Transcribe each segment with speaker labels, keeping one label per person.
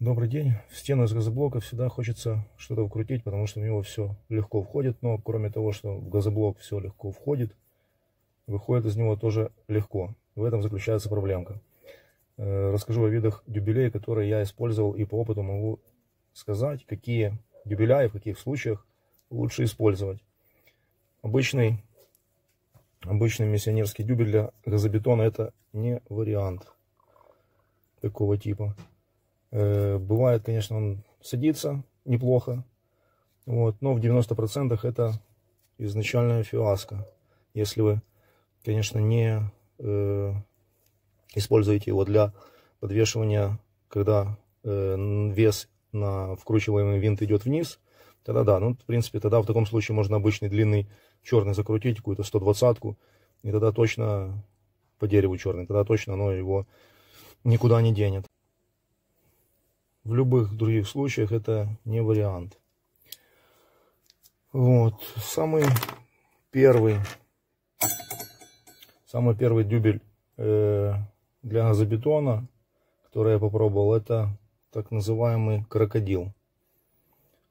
Speaker 1: Добрый день. В стену из газоблока всегда хочется что-то вкрутить, потому что в него все легко входит. Но кроме того, что в газоблок все легко входит, выходит из него тоже легко. В этом заключается проблемка. Э, расскажу о видах дюбелей, которые я использовал, и по опыту могу сказать, какие дюбеля и в каких случаях лучше использовать. Обычный, обычный миссионерский дюбель для газобетона это не вариант такого типа. Э, бывает, конечно, он садится неплохо, вот, но в 90% это изначальная фиаско. Если вы, конечно, не э, используете его для подвешивания, когда э, вес на вкручиваемый винт идет вниз, тогда да, ну, в принципе, тогда в таком случае можно обычный длинный черный закрутить, какую-то 120-ку, и тогда точно по дереву черный, тогда точно оно его никуда не денет. В любых других случаях это не вариант. Вот. Самый первый, самый первый дюбель э, для газобетона, который я попробовал, это так называемый крокодил.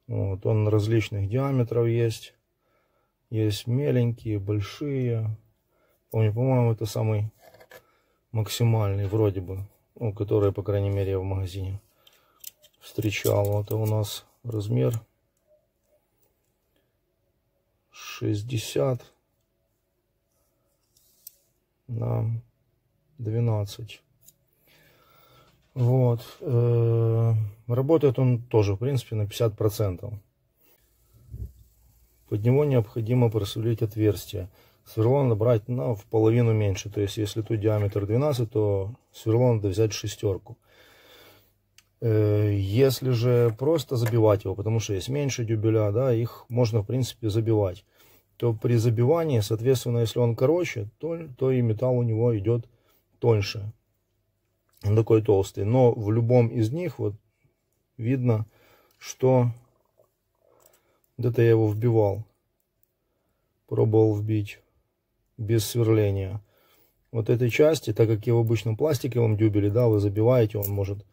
Speaker 1: Вот, он различных диаметров есть. Есть меленькие, большие. Помню, по-моему, это самый максимальный вроде бы. Ну, который, по крайней мере, в магазине встречал. Вот у нас размер 60 на 12. Вот. Э, работает он тоже, в принципе, на 50%. Под него необходимо просверлить отверстие. Сверло надо брать ну, в половину меньше. То есть, если тут диаметр 12, то сверло надо взять шестерку. Э, если же просто забивать его, потому что есть меньше дюбеля, да, их можно, в принципе, забивать, то при забивании, соответственно, если он короче, то, то и металл у него идет тоньше. Он такой толстый. Но в любом из них вот видно, что где-то я его вбивал. Пробовал вбить без сверления. Вот этой части, так как и в обычном пластиковом дюбеле, да, вы забиваете, он может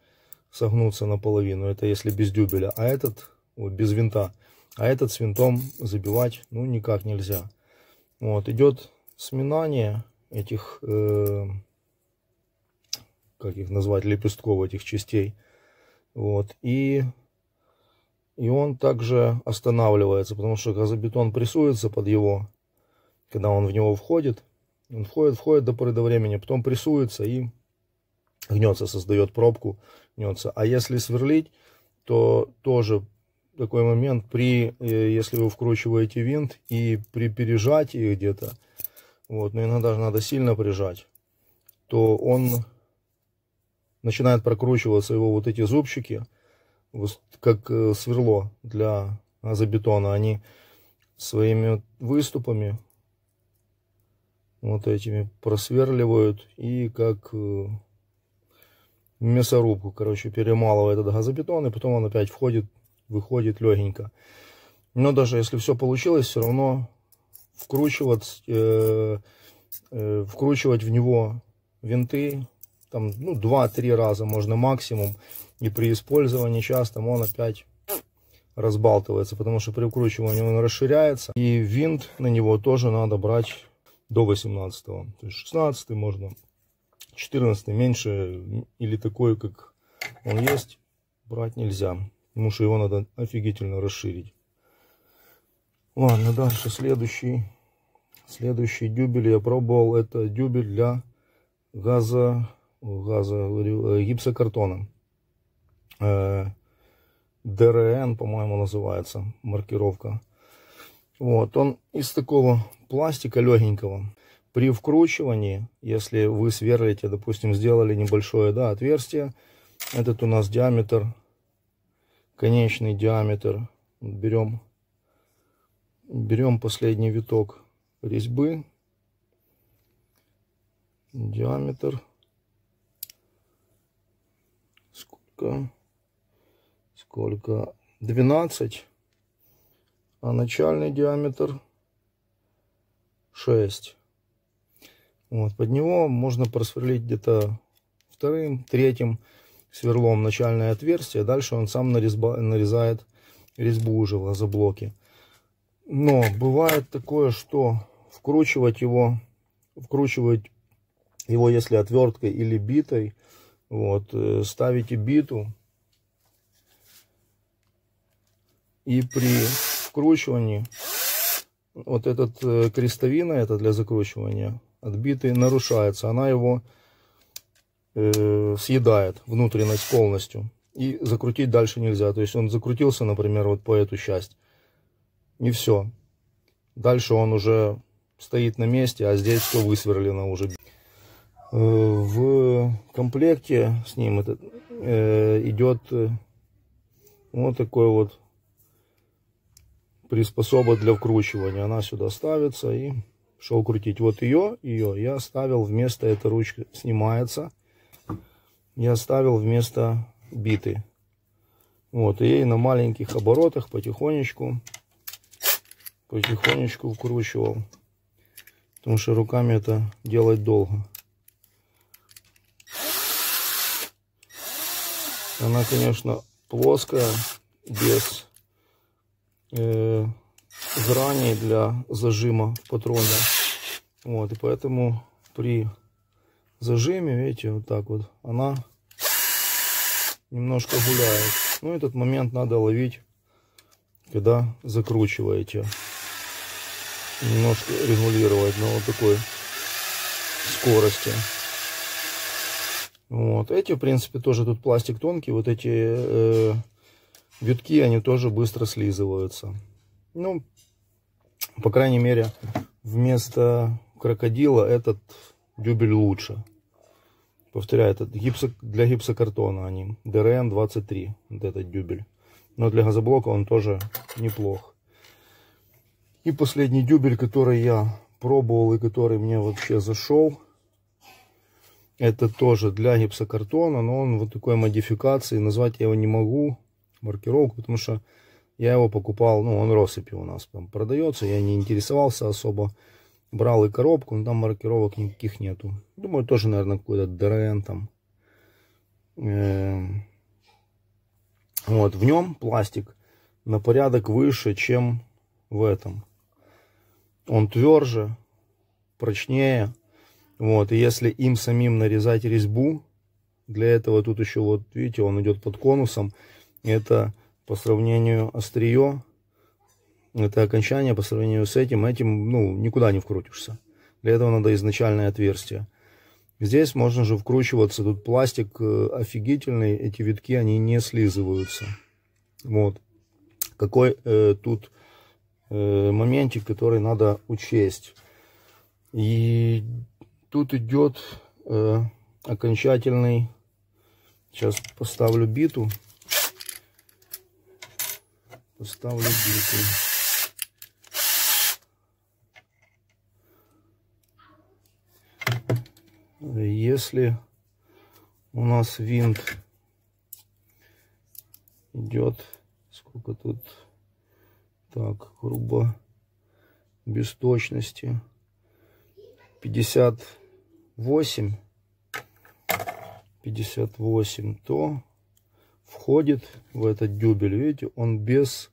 Speaker 1: согнуться наполовину. Это если без дюбеля. А этот вот, без винта. А этот с винтом забивать ну никак нельзя. Вот идет сминание этих, э, как их назвать, лепестков этих частей. Вот и и он также останавливается, потому что газобетон прессуется под его, когда он в него входит. Он входит, входит до поры до времени, потом прессуется и гнется, создает пробку, гнется. А если сверлить, то тоже такой момент, при, э, если вы вкручиваете винт и при пережатии где-то, вот, но иногда же надо сильно прижать, то он начинает прокручиваться, его вот эти зубчики, как э, сверло для газобетона, они своими выступами вот этими просверливают и как э, мясорубку, короче, перемалывает этот газобетон, и потом он опять входит, выходит легенько. Но даже если все получилось, все равно вкручивать, э, э, вкручивать в него винты, там, ну, 2-3 раза можно максимум, и при использовании часто он опять разбалтывается, потому что при вкручивании он расширяется, и винт на него тоже надо брать до 18 -го. то есть 16 можно 14 меньше или такой, как он есть, брать нельзя. Потому что его надо офигительно расширить. Ладно, дальше следующий. Следующий дюбель я пробовал. Это дюбель для газа, газа говорю, э, гипсокартона. Э, ДРН, по-моему, называется маркировка. Вот, он из такого пластика легенького при вкручивании, если вы сверлите, допустим, сделали небольшое да, отверстие, этот у нас диаметр, конечный диаметр, берем, берем последний виток резьбы, диаметр, сколько, сколько, 12, а начальный диаметр 6. Вот, под него можно просверлить где-то вторым, третьим. сверлом начальное отверстие, дальше он сам нарезба, нарезает резьбу уже в газоблоке. Но бывает такое, что вкручивать его, вкручивать его, если отверткой или битой, вот, э, ставите биту, и при вкручивании вот этот э, крестовина, это для закручивания, отбитый нарушается. Она его э, съедает, внутренность полностью. И закрутить дальше нельзя. То есть он закрутился, например, вот по эту часть. И все. Дальше он уже стоит на месте, а здесь все высверлено уже. Э, в комплекте с ним этот, э, идет э, вот такой вот приспособа для вкручивания. Она сюда ставится и шел крутить. Вот ее, ее я ставил вместо этой ручки, снимается. Я ставил вместо биты. Вот, и на маленьких оборотах потихонечку, потихонечку вкручивал. Потому что руками это делать долго. Она, конечно, плоская, без э, граней для зажима в патроне. Вот, и поэтому при зажиме, видите, вот так вот, она немножко гуляет. Ну, этот момент надо ловить, когда закручиваете. Немножко регулировать на вот такой скорости. Вот. Эти, в принципе, тоже тут пластик тонкий. Вот эти э, витки, они тоже быстро слизываются. Ну, по крайней мере, вместо крокодила этот дюбель лучше. Повторяю, это гипсо, для гипсокартона они. ДРН-23, вот этот дюбель. Но для газоблока он тоже неплох. И последний дюбель, который я пробовал и который мне вообще зашел. Это тоже для гипсокартона, но он вот такой модификации. Назвать я его не могу, маркировку, потому что я его покупал, ну, он россыпи у нас там продается, я не интересовался особо. Брал и коробку, но там маркировок никаких нету. Думаю, тоже, наверное, какой-то ДРН там. Эм. Вот, в нем пластик на порядок выше, чем в этом. Он тверже, прочнее. Вот, и если им самим нарезать резьбу, для этого тут еще вот, видите, он идет под конусом. Это по сравнению острие, это окончание по сравнению с этим, этим, ну, никуда не вкрутишься. Для этого надо изначальное отверстие. Здесь можно же вкручиваться, тут пластик э, офигительный, эти витки, они не слизываются. Вот. Какой э, тут э, моментик, который надо учесть. И тут идет э, окончательный, сейчас поставлю биту, поставлю биту. Если у нас винт идет, сколько тут, так, грубо, без точности, 58, 58, то входит в этот дюбель, видите, он без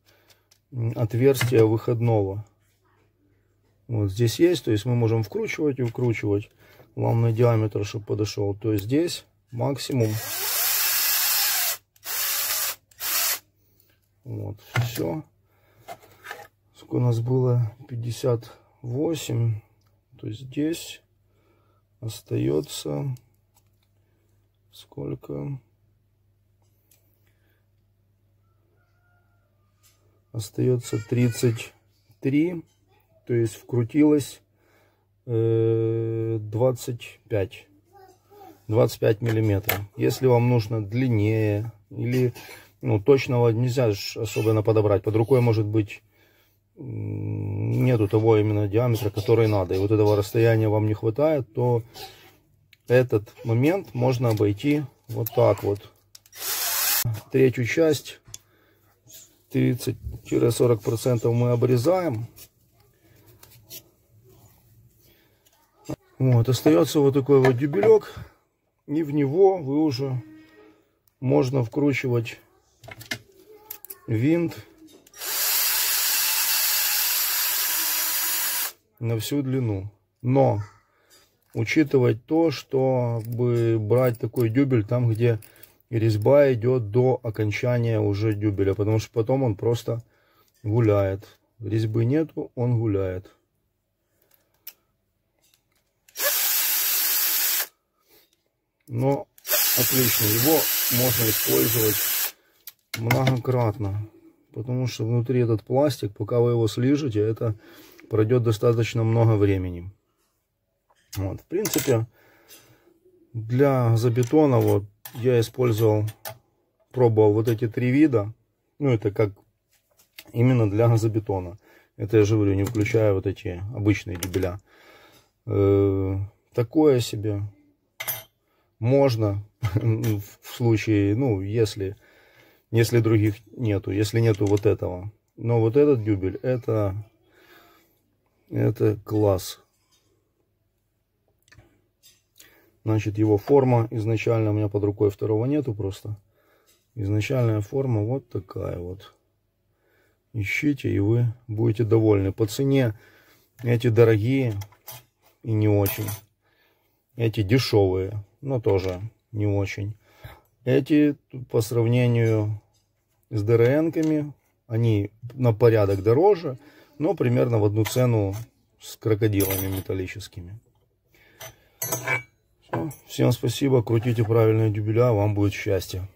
Speaker 1: отверстия выходного. Вот здесь есть, то есть мы можем вкручивать и вкручивать главный диаметр, чтобы подошел. То есть здесь максимум. Вот, все. Сколько у нас было? 58. То есть здесь остается сколько? Остается 33 то есть вкрутилось 25 25 миллиметров. Если вам нужно длиннее или ну точного нельзя особенно подобрать. Под рукой может быть нету того именно диаметра который надо. И вот этого расстояния вам не хватает то этот момент можно обойти вот так вот. Третью часть 30-40% мы обрезаем. Вот, остается вот такой вот дюбелек. И в него вы уже можно вкручивать винт на всю длину. Но учитывать то, чтобы брать такой дюбель там, где резьба идет до окончания уже дюбеля, потому что потом он просто гуляет. Резьбы нету, он гуляет. Но отлично, его можно использовать многократно, потому что внутри этот пластик, пока вы его слижете, это пройдет достаточно много времени. Вот, в принципе, для газобетона вот я использовал, пробовал вот эти три вида. Ну, это как именно для газобетона. Это я же говорю, не включая вот эти обычные дюбеля. Э, такое себе можно в случае, ну, если, если других нету, если нету вот этого. Но вот этот дюбель, это, это класс. Значит, его форма изначально у меня под рукой второго нету просто. Изначальная форма вот такая вот. Ищите, и вы будете довольны. По цене эти дорогие и не очень. Эти дешевые, но тоже не очень. Эти по сравнению с ДРНками, они на порядок дороже, но примерно в одну цену с крокодилами металлическими. Всем спасибо, крутите правильные дюбеля, вам будет счастье.